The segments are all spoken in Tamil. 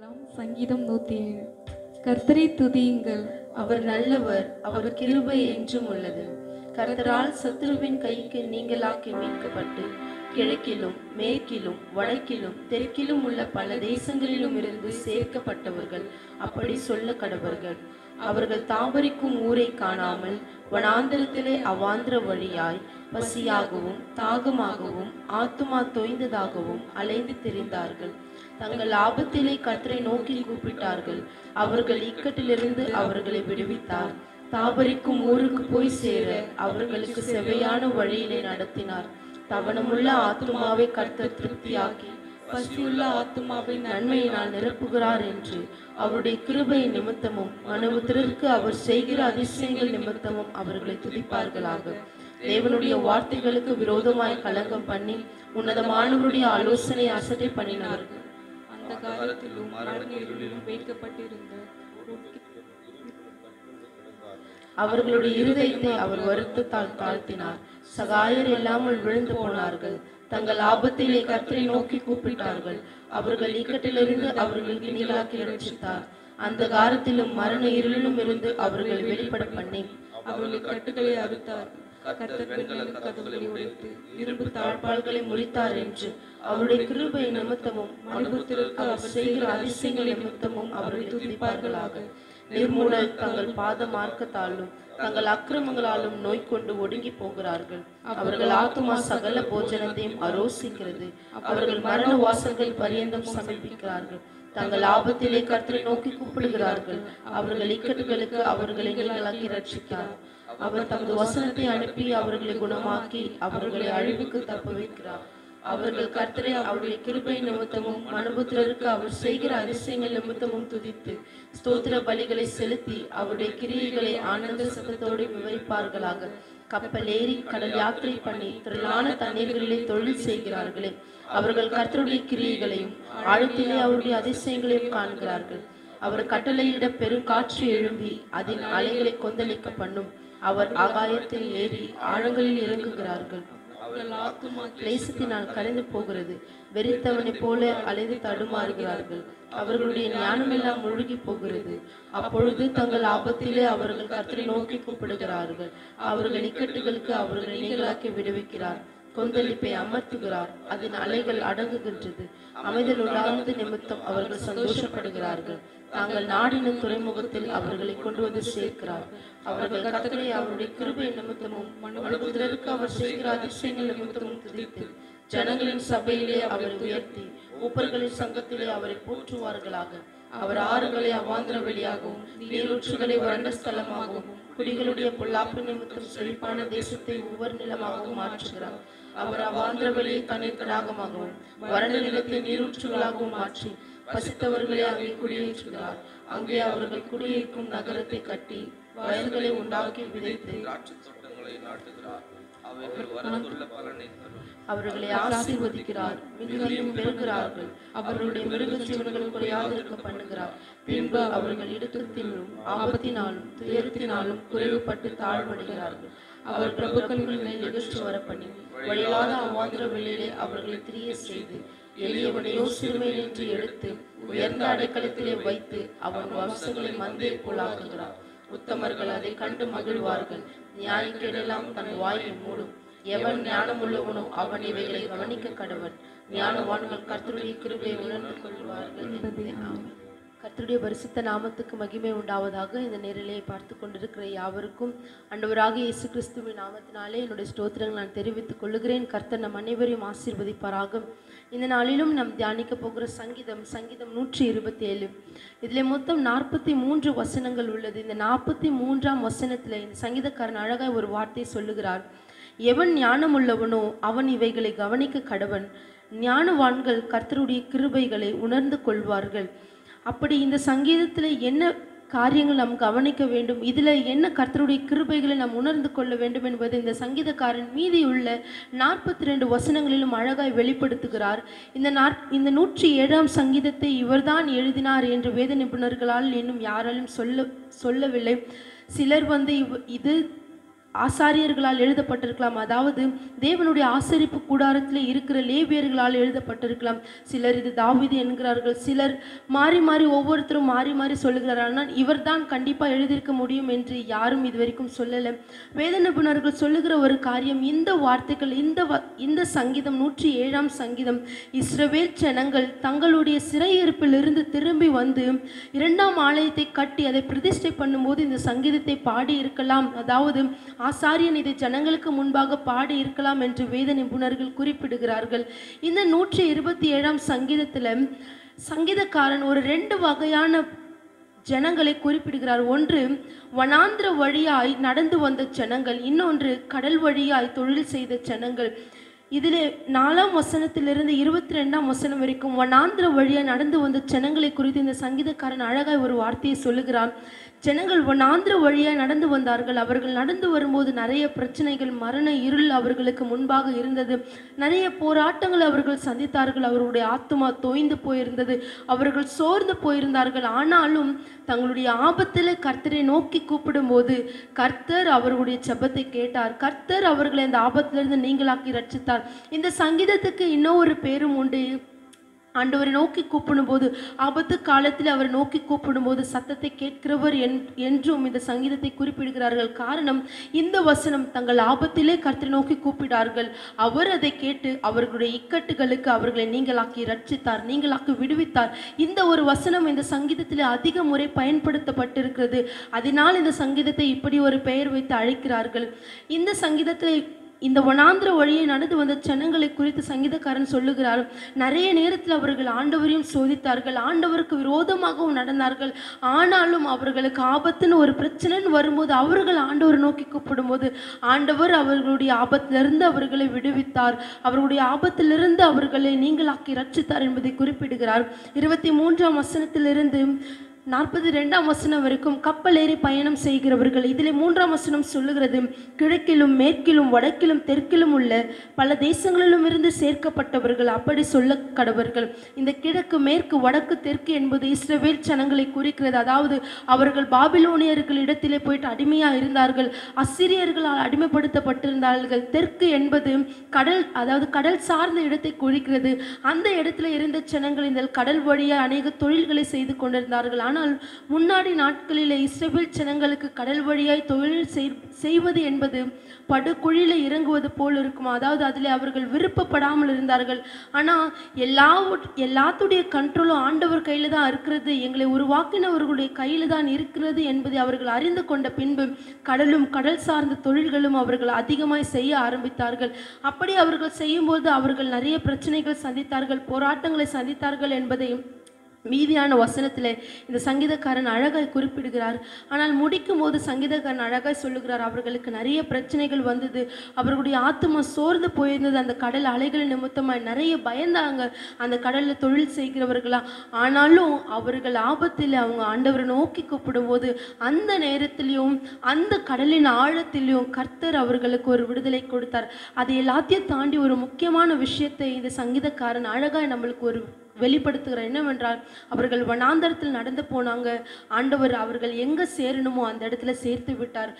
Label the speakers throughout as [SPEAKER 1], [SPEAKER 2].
[SPEAKER 1] வாசிக்கலாம் சங்கீதம் நூத்தி ஏழு கர்த்தரை துதியுங்கள்.
[SPEAKER 2] அவர் நல்லவர். அவர் கிருபை என்றும் உள்ளது. கர்த்தரால் சத்ருவின் கைக்கு நீங்களாக்கி மீட்கப்பட்டு கிழக்கிலும் மேற்கிலும் வடக்கிலும் தெற்கிலும் உள்ள பல தேசங்களிலும் இருந்து சேர்க்கப்பட்டவர்கள் அப்படி சொல்ல கடவர்கள் அவர்கள் தாபரிக்கும் ஊரை காணாமல் வனாந்திரத்திலே அவாந்திர வழியாய் பசியாகவும் தாகமாகவும் ஆத்துமா தோய்ந்ததாகவும் அலைந்து தெரிந்தார்கள். தங்கள் ஆபத்திலே கத்தரை நோக்கி கூப்பிட்டார்கள். அவர்கள் இக்கட்டிலிருந்து அவர்களை விடுவித்தார். தாபரிக்கும் ஊருக்கு போய் சேர அவர்களுக்கு செவையான வழியிலே நடத்தினார். தவணமுள்ள ஆத்மாவை கர்த்தர் திருப்தியாக்கி பசியுள்ள ஆத்மாவை நன்மையினால் நிரப்புகிறார் என்று அவருடைய கிருபை நிமித்தமும் மனுபுத்திரருக்கு அவர் செய்கிற அதிசயங்கள் நிமித்தமும் அவர்களை துதிப்பார்களாக. தேவனுடைய வார்த்தைகளுக்கு விரோதமாய் கலங்கம் பண்ணி உன்னதமானவருடைய ஆலோசனை அசட்டை பண்ணினார்கள்
[SPEAKER 1] காலத்திலும் மரண இருளிலும் வைக்கப்பட்டிருந்த
[SPEAKER 2] அவர்களுடைய இருதயத்தை அவர் வருத்தத்தால் தாழ்த்தினார். சகாயர் இல்லாமல் விழுந்து போனார்கள். தங்கள் ஆபத்திலே கர்த்தரை நோக்கி கூப்பிட்டார்கள். அவர்கள் இக்கட்டிலிருந்து அவர்களுக்கு நீங்களாக்கி ரட்சித்தார் அந்த காலத்திலும் மரண இருளிலும் இருந்து அவர்களை வெளிப்பட பண்ணி
[SPEAKER 1] அவர்களுடைய கட்டுகளை அறுத்தார். கர்த்தர் பெண்களுக்கு கதவுகளை உடைத்து இரும்பு
[SPEAKER 2] தாழ்பாள்களை முறித்தார் என்று. அவருடைய கிருபை நிமித்தமும் மனுபுத்திற்கு அவர் செய்கிற அதிசயங்கள் நிமித்தமும் அவரை துதிப்பார்களாக. நிர்மூலர் தங்கள் பாத மார்க்கத்தாலும் தங்கள் அக்கிரமங்களாலும் நோய் கொண்டு ஒடுங்கி போகிறார்கள். அவர்கள் ஆத்துமா சகல போஜனத்தையும் அரோசிக்கிறது. அவர்கள் மரண வாசல்கள் பரியந்தம் சமர்ப்பிக்கிறார்கள் தங்கள் ஆபத்திலே கர்த்தரை நோக்கி கூப்பிடுகிறார்கள். அவர்கள் இக்கட்டுகளுக்கு அவர்களை ரட்சித்தார் அவர் தமது வசனத்தை அனுப்பி அவர்களை குணமாக்கி அவர்களை அழிவுக்கு தப்ப வைக்கிறார். அவர்கள் கர்த்தரை அவருடைய கிருபை நிமித்தமும் மனுபுத்திரருக்கு அவர் செய்கிற அதிசயங்கள் நிமித்தமும் துதித்து ஸ்தோத்திர பலிகளை செலுத்தி அவருடைய கிரியைகளை ஆனந்த சத்தத்தோடு விவரிப்பார்களாக. கப்பல் ஏறி கடல் யாத்திரை பண்ணி திரளான தண்ணீர்களிலே தொழில் செய்கிறார்களே. அவர்கள் கர்த்தருடைய கிரியைகளையும் ஆழத்திலே அவருடைய அதிசயங்களையும் காண்கிறார்கள். அவர் கட்டளையிட பெரும் காற்று எழும்பி அதன் அலைகளை கொந்தளிக்க பண்ணும். அவர் ஆகாயத்தில் ஏறி ஆழங்களில் இறங்குகிறார்கள்.
[SPEAKER 1] அவர்கள்
[SPEAKER 2] கலைந்து போகிறது. வெறித்தவனைப் போல அலைந்து தடுமாறுகிறார்கள். அவர்களுடைய ஞானமெல்லாம் முழுகி போகிறது. அப்பொழுது தங்கள் ஆபத்திலே அவர்கள் கத்தரை நோக்கி கூப்பிடுகிறார்கள். அவர்கள் இக்கட்டுகளுக்கு அவர்களை நீங்களாக்கி விடுவிக்கிறார். கொந்தளிப்பை அமர்த்துகிறார். அதன் அலைகள் அடங்குகின்றது. அமைதல் உண்டானது நிமித்தம் அவர்கள் சந்தோஷப்படுகிறார்கள். தாங்கள் நாடின துறைமுகத்தில் அவர்களை கொண்டு வந்து சேர்க்கிறார். அவர்கள் கத்தனை அவருடைய கிருபை நிமித்தமும் மனுபுத்திரருக்கு அவர் செய்கிற அதிசயங்கள் நிமித்தமும் துதித்து ஜனங்களின் சபையிலே அவரை உயர்த்தி மூப்பர்களின் சங்கத்திலே அவரை போற்றுவார்களாக. அவர் ஆறுகளை அவாந்திர வெளியாகவும் நீரூற்றுகளை வறண்ட ஸ்தலமாகவும் குடிகளுடைய பொல்லாப்பு நிமித்தம் செழிப்பான தேசத்தை ஒவ்வொரு நிலமாகவும் மாற்றுகிறார். அவர் வெளியை தண்ணீர் தடாகமாகவும் வறண்ட நிலத்தை நீரூற்றுகளாகவும் மாற்றி பசித்தவர்களை அங்கே குடியேற்றுகிறார். அங்கே அவர்கள் குடியிருக்கும் நகரத்தை கட்டி வயல்களை உண்டாக்கி விதைத்து
[SPEAKER 3] திராட்சைத் தோட்டங்களை நாட்டுகிறார். அவைகள் பலனை
[SPEAKER 2] அவர்களை ஆசீர்வதிக்கிறார் மிகுதியும் பெறுகிறார்கள். அவர்களுடைய மிருக ஜீவன்கள் குறையாதிருக்க பண்ணுகிறார். பின்பு அவர்கள் இடுக்கத்திலும் ஆபத்தினாலும் துயரத்தினாலும் குறைவுபட்டு தாழ்வடைகிறார்கள் அவர் பிரபுக்களின் மேல் எதிர்த்து வர பண்ணி வழியில்லாத அவாந்திர வெளியிலே அவர்களை திரிய செய்து எளியவனையோ சிறுமையின்றி எடுத்து உயர்ந்த அடைக்கலத்திலே வைத்து அவன் வம்சங்களை மந்தை போலாக்குகிறார் உத்தமர்கள் அதை கண்டு மகிழ்வார்கள். நியாயக்கேடெல்லாம் தன் வாயை மூடும். எவன் ஞானம் உள்ளவனோ அவன் இவைகளை கவனிக்க கடவன். ஞானவான்கள் கர்த்தருடைய கிருபையை உணர்ந்து கொள்வார்கள் என்பதே ஆமென். கர்த்தருடைய பரிசுத்த நாமத்துக்கு மகிமை உண்டாவதாக இந்த நேரிலே பார்த்து கொண்டிருக்கிற யாவருக்கும் அண்டவராக இயேசு கிறிஸ்துவின் நாமத்தினாலே என்னுடைய ஸ்தோத்திரங்கள் நான் தெரிவித்துக் கொள்ளுகிறேன் கர்த்தர் நம் அனைவரையும் ஆசீர்வதிப்பாராக. இந்த நாளிலும் நாம் தியானிக்க போகிற சங்கீதம் சங்கீதம் நூற்றி இருபத்தி ஏழு இதில் மொத்தம் நாற்பத்தி மூன்று வசனங்கள் உள்ளது. இந்த நாற்பத்தி மூன்றாம் வசனத்தில் இந்த சங்கீதக்காரன் அழகாய் ஒரு வார்த்தை சொல்லுகிறார். எவன் ஞானம் உள்ளவனோ அவன் இவைகளை கவனிக்க கடவன். ஞானவான்கள் கர்த்தருடைய கிருபைகளை உணர்ந்து கொள்வார்கள். அப்படி இந்த சங்கீதத்தில் என்ன காரியங்கள் நாம் கவனிக்க வேண்டும்? இதில் என்ன கர்த்தருடைய கிருபைகளை நாம் உணர்ந்து கொள்ள வேண்டும் என்பது இந்த சங்கீதக்காரன் மீதியுள்ள நாற்பத்தி ரெண்டு வசனங்களிலும் அழகாய் வெளிப்படுத்துகிறார். இந்த நாற் இந்த நூற்றி ஏழாம் சங்கீதத்தை இவர்தான் எழுதினார் என்று வேத நிபுணர்களால் இன்னும் யாராலும் சொல்ல சொல்லவில்லை. சிலர் வந்து இவ் இது ஆசாரியர்களால் எழுதப்பட்டிருக்கலாம். அதாவது தேவனுடைய ஆசரிப்பு கூடாரத்தில் இருக்கிற லேவியர்களால் எழுதப்பட்டிருக்கலாம். சிலர் இது தாவிது என்கிறார்கள். சிலர் மாறி மாறி ஒவ்வொருத்தரும் மாறி மாறி சொல்லுகிறார் ஆனால் இவர்தான் கண்டிப்பாக எழுதியிருக்க முடியும் என்று யாரும் இதுவரைக்கும் சொல்லலை. வேத நிபுணர்கள் சொல்லுகிற ஒரு காரியம் இந்த வார்த்தைகள் இந்த வ- இந்த சங்கீதம் நூற்றி ஏழாம் சங்கீதம் இஸ்ரவேல் ஜனங்கள் தங்களுடைய சிறையிருப்பிலிருந்து திரும்பி வந்து இரண்டாம் ஆலயத்தை கட்டி அதை பிரதிஷ்டை பண்ணும்போது இந்த சங்கீதத்தை பாடி இருக்கலாம் அதாவது ஆசாரியன் இதை ஜனங்களுக்கு முன்பாக பாடி இருக்கலாம் என்று வேத நிபுணர்கள் குறிப்பிடுகிறார்கள். இந்த நூற்றி இருபத்தி ஏழாம் சங்கீதத்தில் சங்கீதக்காரன் ஒரு ரெண்டு வகையான ஜனங்களை குறிப்பிடுகிறார். ஒன்று வனாந்திர வழியாய் நடந்து வந்த ஜனங்கள் இன்னொன்று கடல் வழியாய் தொழில் செய்த ஜனங்கள். இதில் நாலாம் வசனத்திலிருந்து இருபத்தி ரெண்டாம் வசனம் வரைக்கும் வனாந்திர வழியாக நடந்து வந்த ஜனங்களை குறித்து இந்த சங்கீதக்காரன் அழகாய் ஒரு வார்த்தையை சொல்லுகிறான். ஜனங்கள் வனாந்திர வழியாக நடந்து வந்தார்கள். அவர்கள் நடந்து வரும்போது நிறைய பிரச்சனைகள் மரண இருள் அவர்களுக்கு முன்பாக இருந்தது. நிறைய போராட்டங்கள் அவர்கள் சந்தித்தார்கள். அவர்களுடைய ஆத்மா தோய்ந்து போயிருந்தது. அவர்கள் சோர்ந்து போயிருந்தார்கள். ஆனாலும் தங்களுடைய ஆபத்தில் கர்த்தரை நோக்கி கூப்பிடும்போது கர்த்தர் அவர்களுடைய செபத்தை கேட்டார். கர்த்தர் அவர்களை அந்த ஆபத்திலிருந்து நீங்களாக்கி ரட்சித்தார். இந்த சங்கீதத்துக்கு இன்னொரு பேரும் உண்டு. ஆண்டவரை நோக்கி கூப்பிடும்போது ஆபத்து காலத்தில் அவரை நோக்கி கூப்பிடும்போது சத்தத்தை கேட்கிறவர் என்- என்றும் இந்த சங்கீதத்தை குறிப்பிடுகிறார்கள். காரணம் இந்த வசனம் தங்கள் ஆபத்திலே கர்த்தரை நோக்கி கூப்பிடார்கள். அவர் அதை கேட்டு அவர்களுடைய இக்கட்டுகளுக்கு அவர்களை நீங்களாக்கி ரட்சித்தார் நீங்களாக்கி விடுவித்தார். இந்த ஒரு வசனம் இந்த சங்கீதத்தில் அதிக முறை பயன்படுத்தப்பட்டிருக்கிறது. அதனால் இந்த சங்கீதத்தை இப்படி ஒரு பெயர் வைத்து அழைக்கிறார்கள். இந்த சங்கீதத்தை இந்த வனாந்திர வழியை நடந்து வந்த ஜனங்களை குறித்து சங்கீதக்காரன் சொல்லுகிறார் நிறைய நேரத்தில் அவர்கள் ஆண்டவரையும் சோதித்தார்கள் ஆண்டவருக்கு விரோதமாகவும் நடந்தார்கள். ஆனாலும் அவர்களுக்கு ஆபத்துன்னு ஒரு பிரச்சனைன்னு வரும்போது அவர்கள் ஆண்டவரை நோக்கி கூப்பிடும்போது ஆண்டவர் அவர்களுடைய ஆபத்திலிருந்து அவர்களை விடுவித்தார். அவர்களுடைய ஆபத்திலிருந்து அவர்களை நீங்களாக்கி ரட்சித்தார் என்பதை குறிப்பிடுகிறார். இருபத்தி மூன்றாம் வசனத்திலிருந்து நாற்பது ரெண்டாம் வசனம் வரைக்கும் கப்பல் ஏறி பயணம் செய்கிறவர்கள் இதில் மூன்றாம் வசனம் சொல்லுகிறது கிழக்கிலும் மேற்கிலும் வடக்கிலும் தெற்கிலும் உள்ள பல தேசங்களிலும் இருந்து சேர்க்கப்பட்டவர்கள். அப்படி சொல்ல கடவர்கள். இந்த கிழக்கு மேற்கு வடக்கு தெற்கு என்பது இஸ்ரவேல் ஜனங்களை குறிக்கிறது. அதாவது அவர்கள் பாபிலோனியர்கள் இடத்திலே போயிட்டு அடிமையாக இருந்தார்கள் அசிரியர்களால் அடிமைப்படுத்தப்பட்டிருந்தார்கள். தெற்கு என்பது கடல் அதாவது கடல் சார்ந்த இடத்தை குறிக்கிறது. அந்த இடத்துல இருந்த ஜனங்கள் இந்த கடல் வழியாக அநேக தொழில்களை செய்து கொண்டிருந்தார்கள். ஆனால் முன்னாடி நாட்களில் இஸ்ரவேல் ஜனங்களுக்கு கடல் வழியாய் தொழில் செய்- செய்வது என்பது படுகுழியில் இறங்குவது போல் இருக்கும். அதாவது அதில் அவர்கள் விருப்பப்படாமல் இருந்தார்கள். ஆனால் எல்லா எல்லாத்துடைய கண்ட்ரோலும் ஆண்டவர் கையில் தான் இருக்கிறது. எங்களை உருவாக்கினவர்களுடைய கையில் தான் இருக்கிறது என்பதை அவர்கள் அறிந்து கொண்ட பின்பு கடலும் கடல் சார்ந்த தொழில்களும் அவர்கள் அதிகமாய் செய்ய ஆரம்பித்தார்கள். அப்படி அவர்கள் செய்யும்போது அவர்கள் நிறைய பிரச்சனைகள் சந்தித்தார்கள் போராட்டங்களை சந்தித்தார்கள் என்பதை மீதியான வசனத்தில் இந்த சங்கீதக்காரன் அழகாய் குறிப்பிடுகிறார். ஆனால் முடிக்கும் போது சங்கீதக்காரன் அழகாய் சொல்லுகிறார் அவர்களுக்கு நிறைய பிரச்சனைகள் வந்தது. அவர்களுடைய ஆத்மா சோர்ந்து போயிருந்தது. அந்த கடல் அலைகள் நிமித்தமாக நிறைய பயந்தாங்க. அந்த கடலில் தொழில் செய்கிறவர்களா? ஆனாலும் அவர்கள் ஆபத்தில் அவங்க ஆண்டவரை நோக்கி கூப்பிடும்போது அந்த நேரத்திலையும் அந்த கடலின் ஆழத்திலையும் கர்த்தர் அவர்களுக்கு ஒரு விடுதலை கொடுத்தார். அதை எல்லாத்தையும் தாண்டி ஒரு முக்கியமான விஷயத்தை இந்த சங்கீதக்காரன் அழகாய் நம்மளுக்கு ஒரு வெளிப்படுத்துகிற என்னவென்றால் அவர்கள் வனாந்தரத்தில் நடந்து போனாங்க. ஆண்டவர் அவர்கள் எங்கே சேரணுமோ அந்த இடத்துல சேர்த்து விட்டார்.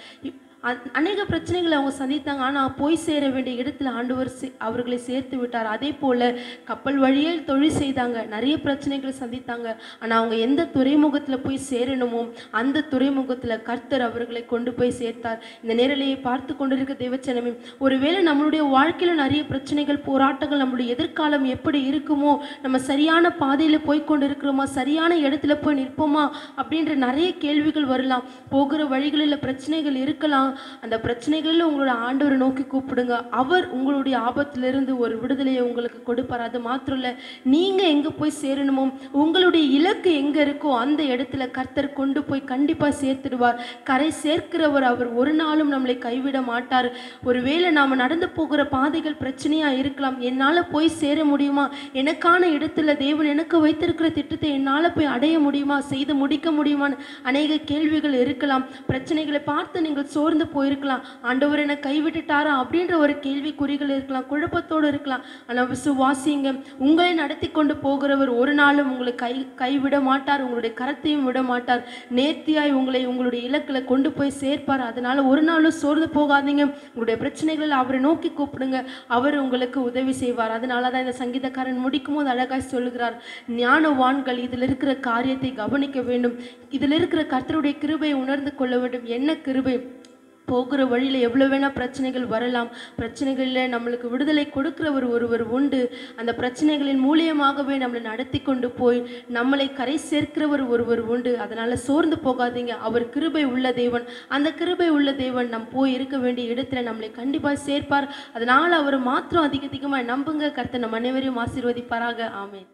[SPEAKER 2] அநேக பிரச்சனைகளை அவங்க சந்தித்தாங்க. ஆனால் போய் சேர வேண்டிய இடத்துல ஆண்டவர் சே- அவர்களை சேர்த்து விட்டார். அதே போல் கப்பல் வழியே தொழில் செய்தாங்க. நிறைய பிரச்சனைகளை சந்தித்தாங்க. ஆனால் அவங்க எந்த துறைமுகத்தில் போய் சேரணுமோ அந்த துறைமுகத்தில் கர்த்தர் அவர்களை கொண்டு போய் சேர்த்தார். இந்த நேரலையை பார்த்து கொண்டிருக்க தேவச்சனமே ஒருவேளை நம்மளுடைய வாழ்க்கையில் நிறைய பிரச்சனைகள் போராட்டங்கள் நம்மளுடைய எதிர்காலம் எப்படி இருக்குமோ நம்ம சரியான பாதையில் போய் கொண்டிருக்கிறோமா சரியான இடத்துல போய் நிற்போமா அப்படின்ற நிறைய கேள்விகள் வரலாம். போகிற வழிகளில் பிரச்சனைகள் இருக்கலாம். அந்த பிரச்சனைகளில் உங்களோட ஆண்டவரை நோக்கி கூப்பிடுங்க. அவர் உங்களுடைய ஆபத்திலிருந்து ஒரு விடுதலையை உங்களுக்கு கொடுப்பார். அது மாத்திரம் இல்லை நீங்கள் எங்கே போய் சேரணுமோ உங்களுடைய இலக்கு எங்கே இருக்கோ அந்த இடத்துல கர்த்தர் கொண்டு போய் கண்டிப்பாக சேர்த்துடுவார். கரை சேர்க்கிறவர் அவர் ஒரு நாளும் நம்மளை கைவிட மாட்டார். ஒருவேளை நாம் நடந்து போகிற பாதைகள் பிரச்சனையாக இருக்கலாம். என்னால் போய் சேர முடியுமா? எனக்கான இடத்துல தேவன் எனக்கு வைத்திருக்கிற திட்டத்தை என்னால் போய் அடைய முடியுமா? செய்து முடிக்க முடியுமான்னு அநேக கேள்விகள் இருக்கலாம். பிரச்சனைகளை பார்த்து நீங்கள் சோர்ந்து சோர்ந்து போயிருக்கலாம். ஆண்டவர் என்னை கைவிட்டுட்டாரா? அப்படின்ற ஒரு கேள்விக்குறிகள் இருக்கலாம் குழப்பத்தோடு இருக்கலாம். ஆனால் விசுவாசிங்க உங்களை நடத்தி கொண்டு போகிறவர் ஒரு நாளும் உங்களை கை கைவிட மாட்டார் உங்களுடைய கரத்தையும் விட மாட்டார். நேர்த்தியாய் உங்களை உங்களுடைய இலக்கில் கொண்டு போய் சேர்ப்பார். அதனால ஒரு நாளும் சோர்ந்து போகாதீங்க. உங்களுடைய பிரச்சனைகளில் அவரை நோக்கி கூப்பிடுங்க. அவர் உங்களுக்கு உதவி செய்வார். அதனால தான் இந்த சங்கீதக்காரன் முடிக்கும் போது அழகாய் சொல்லுகிறார் ஞானவான்கள் இதில் இருக்கிற காரியத்தை கவனிக்க வேண்டும். இதில் இருக்கிற கர்த்தருடைய கிருபையை உணர்ந்து கொள்ள வேண்டும். என்ன கிருபை? போகிற வழியில் எவ்வளோ வேணால் பிரச்சனைகள் வரலாம். பிரச்சனைகளில் நம்மளுக்கு விடுதலை கொடுக்கிறவர் ஒருவர் உண்டு. அந்த பிரச்சனைகளின் மூலியமாகவே நம்மளை நடத்தி கொண்டு போய் நம்மளை கரை சேர்க்கிறவர் ஒருவர் உண்டு. அதனால் சோர்ந்து போகாதீங்க. அவர் கிருபை உள்ள தேவன். அந்த கிருபை உள்ள தேவன் நம் போய் இருக்க வேண்டிய இடத்துல நம்மளை கண்டிப்பாக சேர்ப்பார். அதனால் அவர் மாத்திரம் அதிக அதிகமாக நம்புங்க. கர்த்தர் நம் அனைவரையும் ஆசீர்வதிப்பாராக. ஆமேன்.